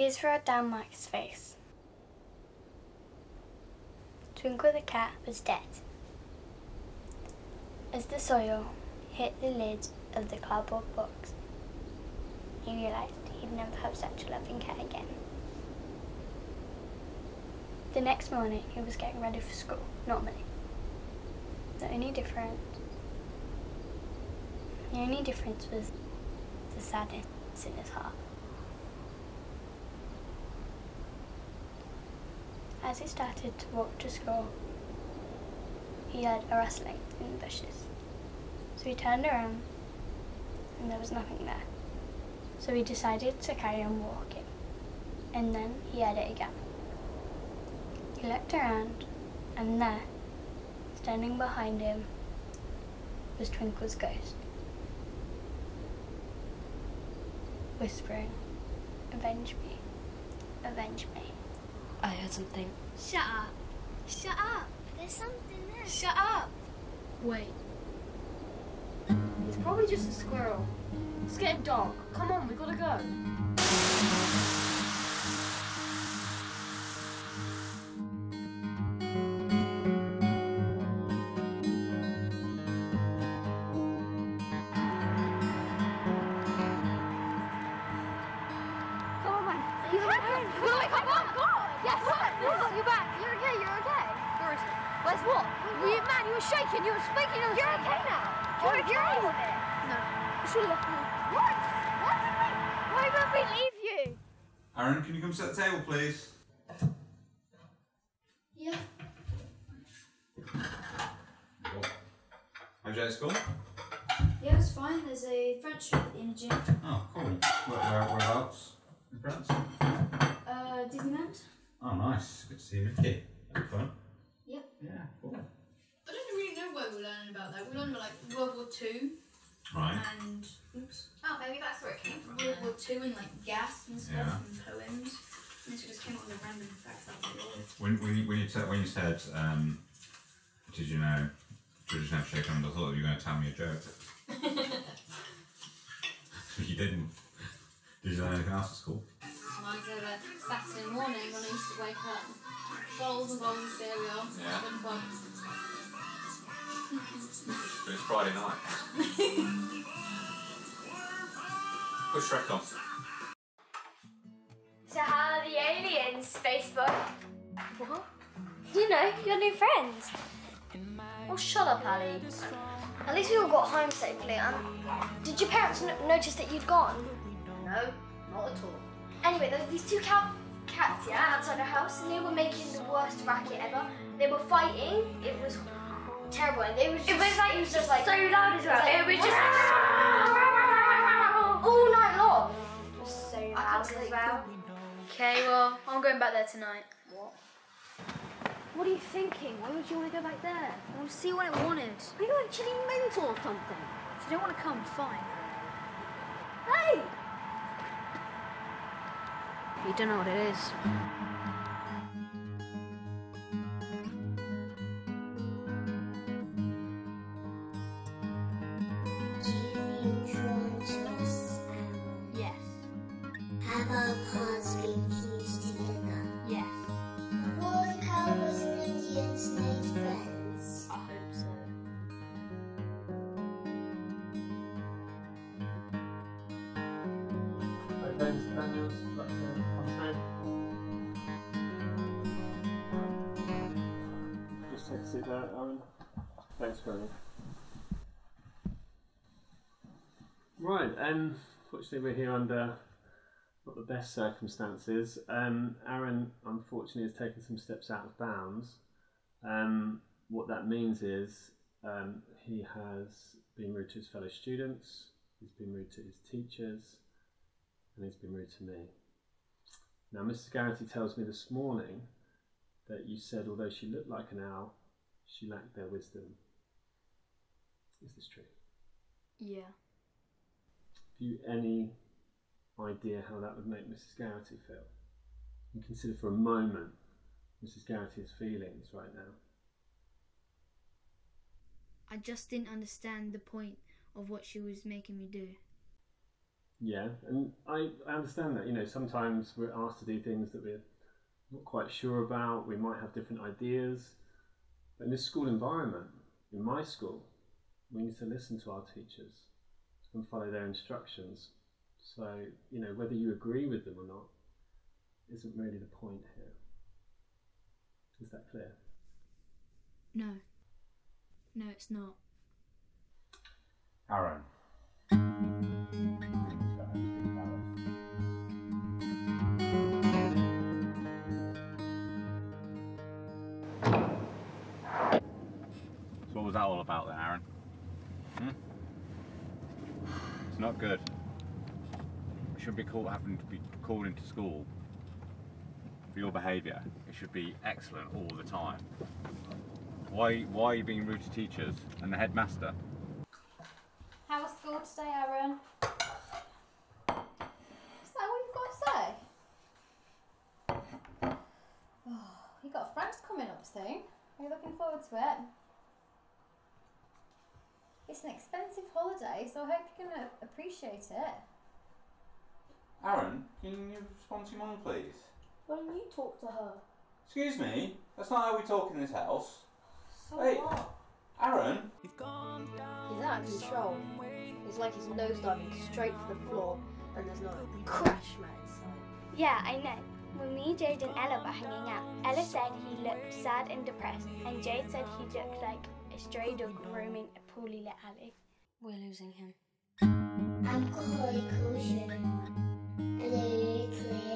Tears rolled down Mike's face. Twinkle the cat was dead. As the soil hit the lid of the cardboard box, he realised he'd never have such a loving cat again. The next morning, he was getting ready for school, normally. The only difference, the only difference was the sadness in his heart. As he started to walk to school, he heard a rustling in the bushes. So he turned around and there was nothing there. So he decided to carry on walking. And then he heard it again. He looked around and there, standing behind him, was Twinkle's ghost. Whispering, avenge me, avenge me. I heard something. Shut up. Shut up. There's something there. Shut up. Wait. It's probably just a squirrel. It's getting dark. Come on, we gotta go. Come on, man. Are you okay? No, wait, come on. Yes. Yes. You're back. You're okay. You're okay. Where is it? Where's what? You, man, you were shaking. You were speaking. You're okay now. You're okay. All of it. No. You should have left me. What? Why would we? Why would we leave you? Aaron, can you come sit at the table, please? Yeah. How's your day at school? Yeah, it's fine. There's a French shop at the gym. Oh, cool. Where, where, whereabouts? In France? Disneyland. Oh, nice. Good to see you, Mickey. Have fun. Yep. Yeah, cool. I don't really know what we're learning about that. We're learning about like World War Two Right. and oops, Oh, maybe that's where it came from. World War Two and like gas and stuff Yeah. and poems. And this just came up with a random fact. That it. When, when, you, when, you said, when you said, um, did you know, did you know shake hand, I thought you were going to tell me a joke. you didn't. Did you learn anything else at school? Reminds me of a Saturday morning when I used to wake up, bowls and bowls of cereal, Yeah. SpongeBob. But it's Friday night. Put Shrek on. So how are the aliens, Facebook? What? You know, your new friends. Oh, shut up, Ali. At least we all got home safely. Um, did your parents n- notice that you'd gone? No, not at all. Anyway, there were these two cow cats, yeah, outside our house, and they were making the worst racket ever. They were fighting. It was terrible, and they was just, It was like it was just like so loud as well. It was just all night long. so I loud can't as well. Okay, well, I'm going back there tonight. What? What are you thinking? Why would you want to go back there? I want to see what it wanted. Are you actually mental or something? If you don't want to come, fine. Hey! You don't know what it is. Take a seat there, Aaron. Thanks, Gary. Right, um, fortunately we're here under not the best circumstances. Um, Aaron, unfortunately, has taken some steps out of bounds. Um, what that means is um, he has been rude to his fellow students, he's been rude to his teachers, and he's been rude to me. Now, Mrs. Garrity tells me this morning that you said although she looked like an owl, she lacked their wisdom. Is this true? Yeah. Have you any idea how that would make Mrs. Garrity feel? And consider for a moment Mrs. Garrity's feelings right now. I just didn't understand the point of what she was making me do. Yeah, and I, I understand that. You know, sometimes we're asked to do things that we're not quite sure about. We might have different ideas. But in this school environment, in my school, we need to listen to our teachers and follow their instructions. So, you know, whether you agree with them or not isn't really the point here. Is that clear? No. No, it's not. Aaron. Not good. You shouldn't be called, having to be called into school for your behaviour. It should be excellent all the time. Why, why are you being rude to teachers and the headmaster? How was school today, Aaron? Is that what you've got to say? Oh, you got friends coming up soon. Are you looking forward to it? It's an expensive holiday, so I hope you're going to appreciate it. Aaron, can you respond to your mum, please? Why don't you talk to her? Excuse me, that's not how we talk in this house. So Hey. what? Aaron? He's out of control. It's like he's nosediving straight for the floor and there's not a crash mat inside. Yeah, I know. When me, Jade, and Ella were hanging out, Ella said he looked sad and depressed, and Jade said he looked like a stray dog roaming a lit alley. We're losing him. Blue